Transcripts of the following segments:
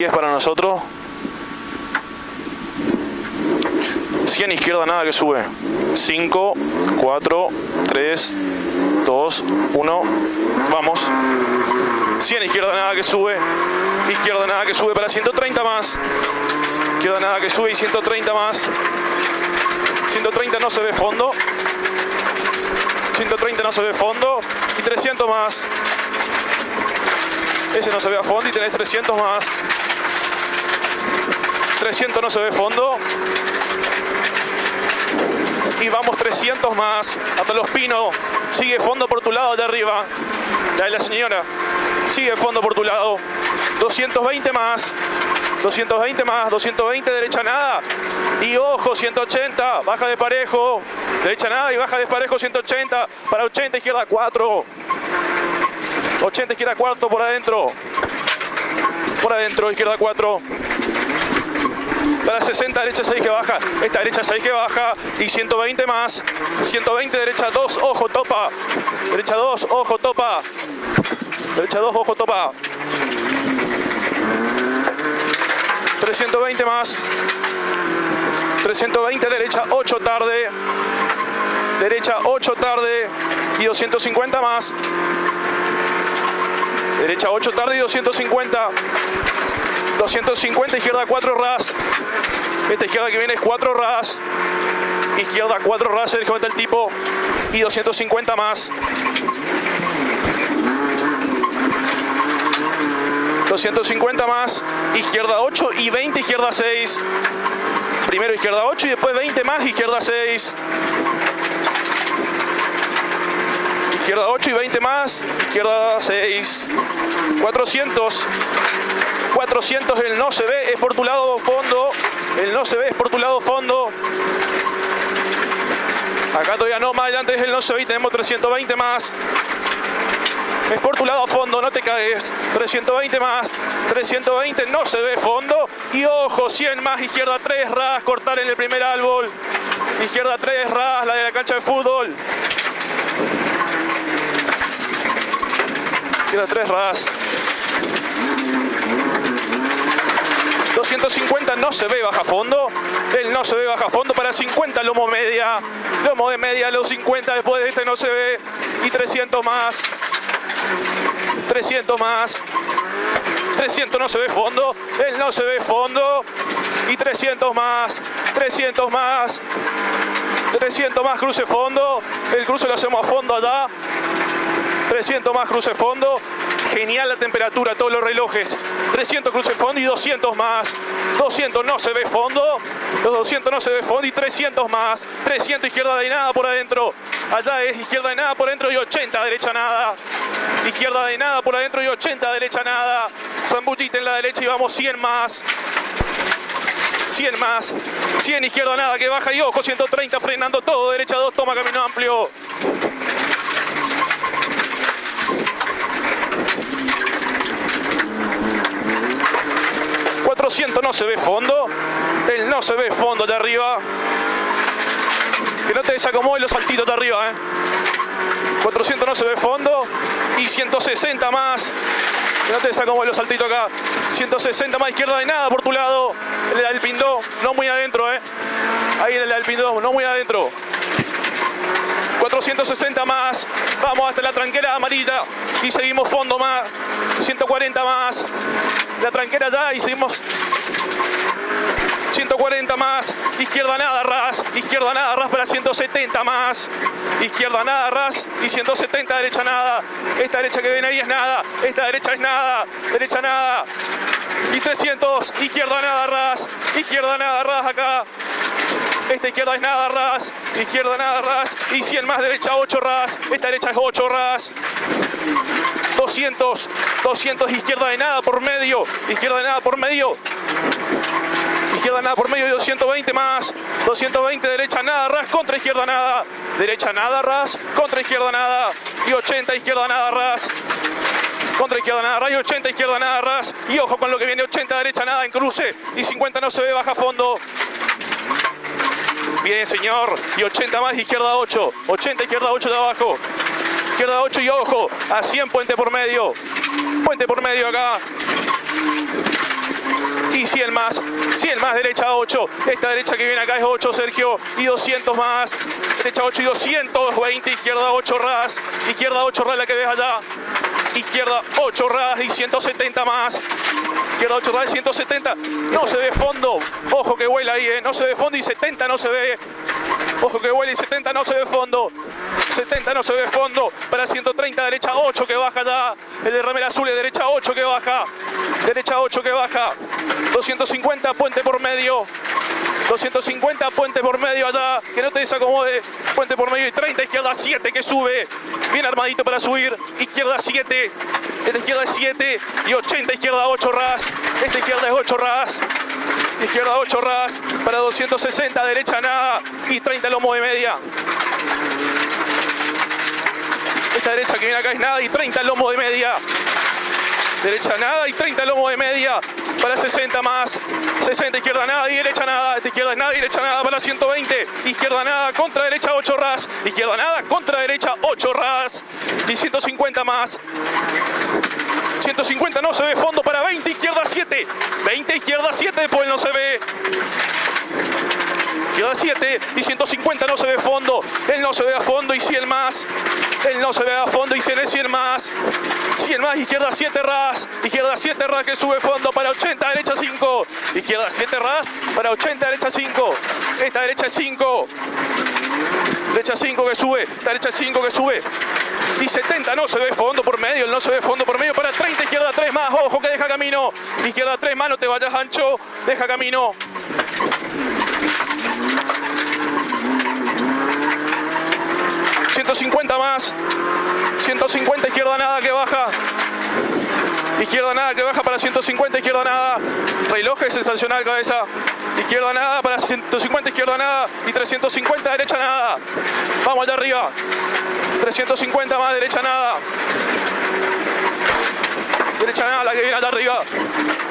10 para nosotros. 100 izquierda, nada que sube. 5, 4, 3, 2, 1. Vamos. 100 izquierda, nada que sube. Izquierda, nada que sube para 130 más. Izquierda, nada que sube y 130 más. 130 no se ve fondo. 130 no se ve fondo. Y 300 más. Ese no se ve a fondo y tenés 300 más. 300 no se ve fondo. Y vamos 300 más. Hasta los pinos. Sigue fondo por tu lado de arriba. La de la señora. Sigue fondo por tu lado. 220 más. 220 más. 220 derecha nada. Y ojo, 180. Baja de parejo. Derecha nada y baja de parejo 180. Para 80 izquierda 4. 80 izquierda 4 por adentro. Por adentro, izquierda 4 para 60, derecha 6 que baja, esta derecha 6 que baja. Y 120 más, 120 derecha 2, ojo topa, derecha 2, ojo topa, derecha 2, ojo topa, 320 más, 320 derecha 8 tarde, derecha 8 tarde. Y 250 más, derecha 8 tarde y 250, 250 izquierda 4 ras, esta izquierda que viene es 4 ras. Izquierda 4 ras, Sergio el tipo. Y 250 más. 250 más. Izquierda 8 y 20 izquierda 6. Primero izquierda 8 y después 20 más izquierda 6. Izquierda 8 y 20 más. Izquierda 6. 400. 400 el no se ve, es por tu lado fondo. El no se ve, es por tu lado fondo. Acá todavía no, más adelante es el no se ve y tenemos 320 más. Es por tu lado fondo, no te caes. 320 más. 320 no se ve fondo. Y ojo, 100 más. Izquierda 3 ras. Cortar en el primer árbol. Izquierda 3 ras. La de la cancha de fútbol. Izquierda 3 ras. 250 no se ve baja fondo. Él no se ve baja fondo. Para 50 lomo media. Lomo de media, los 50 después de este no se ve. Y 300 más. 300 más. 300 no se ve fondo. Él no se ve fondo. Y 300 más. 300 más. 300 más cruce fondo. El cruce lo hacemos a fondo allá. 300 más cruce fondo. Genial la temperatura, todos los relojes. 300 cruce fondo y 200 más. 200 no se ve fondo. Los 200 no se ve fondo y 300 más. 300 izquierda de nada por adentro. Allá es izquierda de nada por adentro y 80 derecha nada. Izquierda de nada por adentro y 80 derecha nada. Zambullita en la derecha y vamos 100 más. 100 más, 100 izquierda nada que baja y ojo 130 frenando todo, derecha 2, toma camino amplio. 400 no se ve fondo. El no se ve fondo de arriba. Que no te desacomode los saltitos de arriba, ¿eh? 400 no se ve fondo. Y 160 más. Que no te desacomode los saltitos acá. 160 más izquierda de nada por tu lado. El Alpindó, no muy adentro, ¿eh? Ahí en el Alpindó, no muy adentro. 460 más, vamos hasta la tranquera amarilla y seguimos fondo más, 140 más, la tranquera ya y seguimos. 140 más, izquierda nada, ras, izquierda nada, ras para 170 más, izquierda nada, ras y 170 derecha nada, esta derecha que viene ahí es nada, esta derecha es nada, derecha nada, y 300, izquierda nada, ras, izquierda nada, ras acá, esta izquierda es nada ras, izquierda nada ras y 100 más derecha 8 ras, esta derecha es 8 ras. 200, 200 izquierda de nada por medio, izquierda de nada por medio. Izquierda nada por medio y 220 más. 220 derecha nada, ras contra izquierda nada. Derecha nada, ras contra izquierda nada. Y 80 izquierda nada, ras. Contra izquierda nada, ras y 80 izquierda nada, ras. Y ojo con lo que viene 80 derecha nada en cruce. Y 50 no se ve, baja fondo. Bien, señor. Y 80 más, izquierda 8. 80, izquierda 8 de abajo. Izquierda 8 y ojo. A 100, puente por medio. Puente por medio acá. 100 más, 100 más, derecha 8, esta derecha que viene acá es 8, Sergio, y 200 más, derecha 8 y 220, izquierda 8 ras, izquierda 8 ras la que ves allá, izquierda 8 ras y 170 más, izquierda 8 ras y 170, no se ve fondo, ojo que vuela ahí, ¿eh? no se ve fondo y 70 no se ve, ojo que vuela y 70 no se ve fondo, 70 no se ve fondo, para 130 derecha 8 que baja ya, el de remera azul y derecha 8 que baja, derecha 8 que baja, 250 puente por medio, 250 puente por medio allá, que no te desacomode, puente por medio y 30 izquierda 7 que sube, bien armadito para subir, izquierda 7, esta izquierda es 7 y 80 izquierda 8 ras, esta izquierda es 8 ras, izquierda 8 ras, para 260 derecha nada y 30 lomo de media. Esta derecha que viene acá es nada y 30 lomo de media. Derecha nada y 30 lomo de media para 60 más. 60 izquierda nada y derecha nada. Esta izquierda nada derecha nada para 120. Izquierda nada contra derecha 8 ras. Izquierda nada contra derecha 8 ras. Y 150 más. 150 no se ve fondo para 20 izquierda 7. 20 izquierda 7 después no se ve. Izquierda 7 y 150 no se ve fondo. Él no se ve a fondo y 100 más. Él no se ve a fondo y 100 más. 100 más, izquierda 7 ras. Izquierda 7 ras que sube fondo para 80, derecha 5. Izquierda 7 ras para 80, derecha 5. Esta derecha 5. Derecha 5 que sube. Esta derecha 5 que sube. Y 70 no se ve fondo por medio. No se ve fondo por medio para 30. Izquierda 3 más. Ojo que deja camino. Izquierda 3 más. No te vayas ancho. Deja camino. 150 más. 150 izquierda nada que baja. Izquierda nada que baja para 150, izquierda nada. Reloj es sensacional, cabeza. Izquierda nada para 150, izquierda nada. Y 350, derecha nada. Vamos allá arriba. 350 más, derecha nada. Derecha nada, la que viene arriba.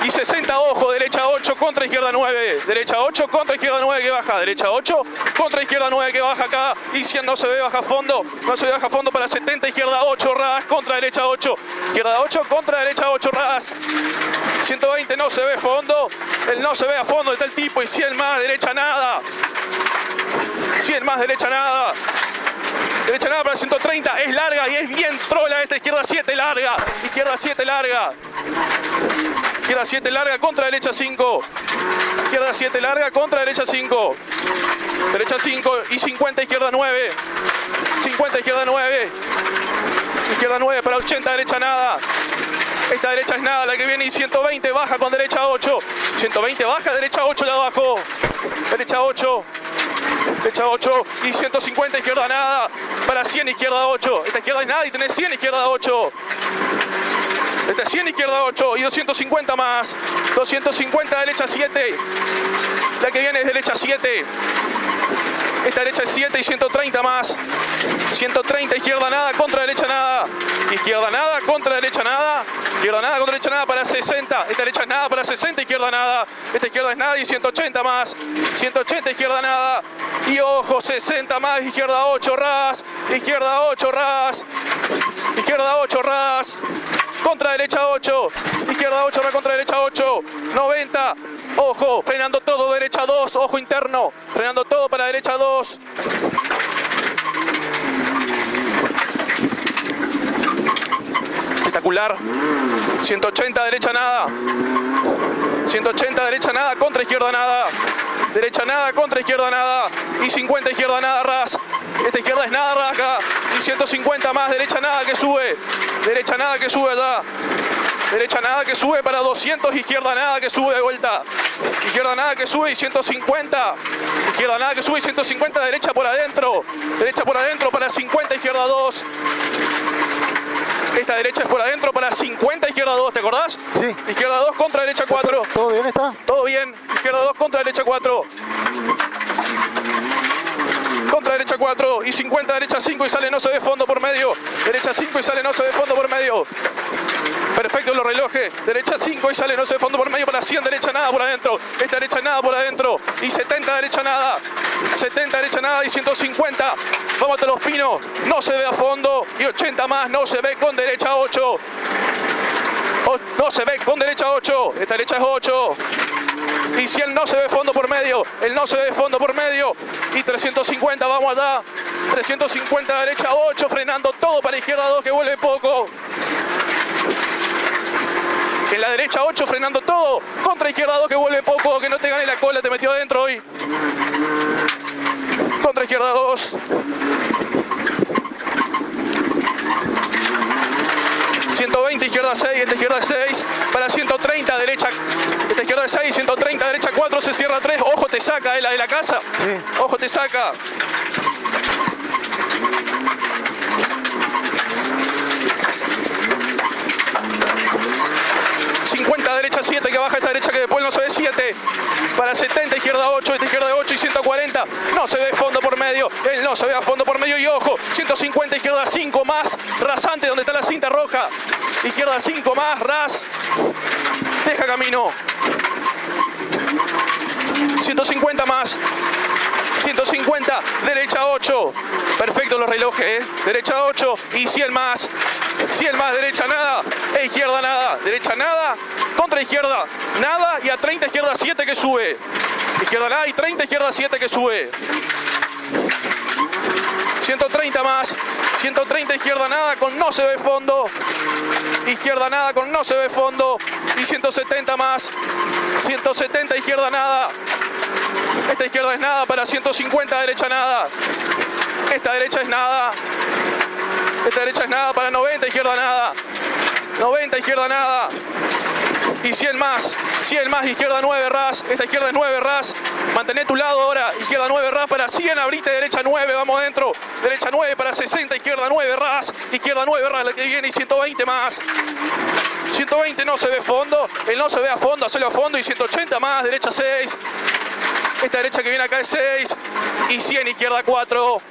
Y 60, ojo, derecha 8 contra izquierda 9. Derecha 8 contra izquierda 9 que baja. Derecha 8 contra izquierda 9 que baja acá. Y 100 no se ve baja fondo. No se ve baja fondo para 70. Izquierda 8 ras contra derecha 8. Izquierda 8 contra derecha 8 ras. 120 no se ve fondo. El no se ve a fondo. Está el tipo. Y 100 más. Derecha nada. 100 más. Derecha nada. Derecha nada para 130, es larga y es bien trola esta izquierda 7 larga. Izquierda 7 larga. Izquierda 7 larga contra derecha 5. Izquierda 7 larga contra derecha 5. Derecha 5 y 50 izquierda 9. 50 izquierda 9. Izquierda 9 para 80 derecha nada. Esta derecha es nada, la que viene y 120 baja con derecha 8. 120 baja, derecha 8 la bajó. Derecha 8. Derecha 8 y 150 izquierda nada. Para 100 izquierda 8. Esta izquierda es nada y tenés 100 izquierda 8. Esta es 100 izquierda 8 y 250 más. 250 derecha 7. La que viene es derecha 7. Esta derecha es 7 y 130 más. 130 izquierda nada contra derecha nada. Izquierda nada contra derecha nada. Izquierda nada contra derecha nada para 60. Esta derecha es nada para 60. Izquierda nada. Esta izquierda es nada y 180 más. 180 izquierda nada. Y ojo, 60 más. Izquierda 8 ras. Izquierda 8 ras. Izquierda 8 ras. Contra derecha 8. Izquierda 8 ras contra derecha 8. 90. Ojo, frenando todo, derecha 2, ojo interno, frenando todo para derecha 2. Espectacular. 180, derecha nada. 180, derecha nada, contra izquierda nada. Derecha nada, contra izquierda nada. Y 50, izquierda nada, ras. Esta izquierda es nada, ras acá. Y 150 más, derecha nada que sube. Derecha nada que sube allá. Derecha nada que sube para 200, izquierda nada que sube de vuelta. Izquierda nada que sube y 150. Izquierda nada que sube y 150, derecha por adentro. Derecha por adentro para 50, izquierda 2. Esta derecha es por adentro para 50, izquierda 2, ¿te acordás? Sí. Izquierda 2 contra derecha 4. ¿Todo bien está? Todo bien. Izquierda 2 contra derecha 4. Contra derecha 4 y 50 derecha 5 y sale no se ve fondo por medio. Derecha 5 y sale no se ve fondo por medio. Perfecto los relojes. Derecha 5 y sale no se ve fondo por medio para 100 derecha nada por adentro. Esta derecha nada por adentro. Y 70 derecha nada. 70 derecha nada y 150. Vamos a los pinos. No se ve a fondo. Y 80 más. No se ve con derecha 8. No se ve con derecha 8. Esta derecha es 8. Y 100 no se ve fondo por medio. El no se ve fondo por medio. Y 350, vamos allá. 350 derecha 8, frenando todo para izquierda 2 que vuelve poco. En la derecha 8 frenando todo. Contra izquierda 2 que vuelve poco. Que no te gane la cola, te metió adentro hoy. Contra izquierda 2. 120, izquierda 6, esta izquierda 6, para 130, derecha, esta izquierda 6, 130, derecha 4, se cierra 3, ojo te saca, eh, la de la casa, ojo te saca. 50 derecha 7 que baja esa derecha que después no se ve 7 para 70 izquierda 8 esta izquierda 8 y 140 no se ve fondo por medio él no se ve a fondo por medio y ojo 150 izquierda 5 más rasante donde está la cinta roja. Izquierda 5 más ras deja camino. 150 más 150, derecha 8. Perfecto los relojes, ¿eh? Derecha 8 y 100 más. 100 más, derecha nada, e izquierda nada. Derecha nada, contra izquierda nada y a 30 izquierda 7 que sube. Izquierda nada y 30 izquierda 7 que sube. 130 más, 130 izquierda nada con no se ve fondo, izquierda nada con no se ve fondo y 170 más, 170 izquierda nada, esta izquierda es nada para 150, derecha nada, esta derecha es nada, esta derecha es nada para 90, izquierda nada, 90, izquierda nada, y 100 más, 100 más, izquierda 9 ras, esta izquierda es 9 ras, mantener tu lado ahora, izquierda 9 ras para 100, abrite derecha 9, vamos adentro, derecha 9 para 60, izquierda 9 ras, izquierda 9 ras, la que viene y 120 más. 120 no se ve fondo, el no se ve a fondo, hacelo a fondo y 180 más, derecha 6. Esta derecha que viene acá es 6 y 100, izquierda 4.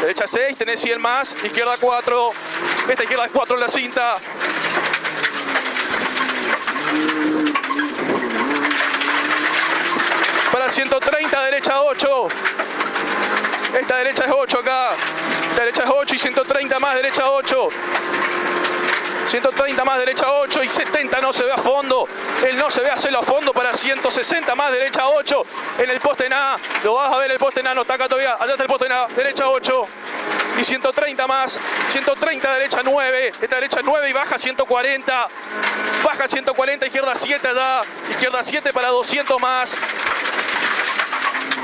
Derecha 6, tenés 100 más, izquierda 4. Esta izquierda es 4 en la cinta. Para 130, derecha 8. Esta derecha es 8 acá. Esta derecha es 8 y 130 más, derecha 8. 130 más, derecha 8 y 70 no se ve a fondo. Él no se ve hacerlo a fondo para 160 más, derecha 8 en el poste en A. Lo vas a ver el poste en A, no está acá todavía. Allá está el poste en A, derecha 8 y 130 más, 130 derecha 9, esta derecha 9 y baja 140, baja 140, izquierda 7 allá, izquierda 7 para 200 más,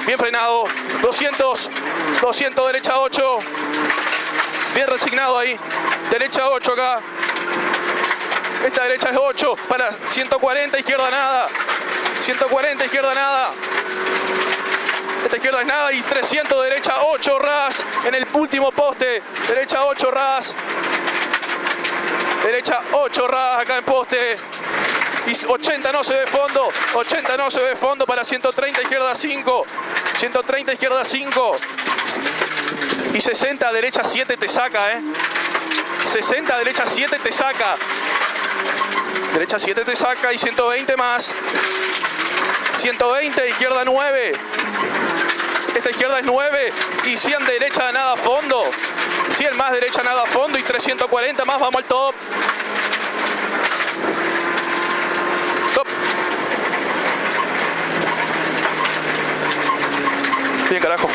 bien frenado, 200, 200 derecha 8, bien resignado ahí, derecha 8 acá, esta derecha es 8 para 140, izquierda nada, 140, izquierda nada, esta izquierda es nada y 300 derecha 8 ras en el último poste. Derecha 8 ras. Derecha 8 ras acá en poste. Y 80 no se ve fondo. 80 no se ve fondo para 130 izquierda 5. 130 izquierda 5. Y 60 derecha 7 te saca, ¿eh? 60 derecha 7 te saca. Derecha 7 te saca y 120 más. 120, izquierda 9. Esta izquierda es 9 y 100 derecha nada a fondo. 100 más derecha nada a fondo y 340 más, vamos al top. Top. Bien, carajo.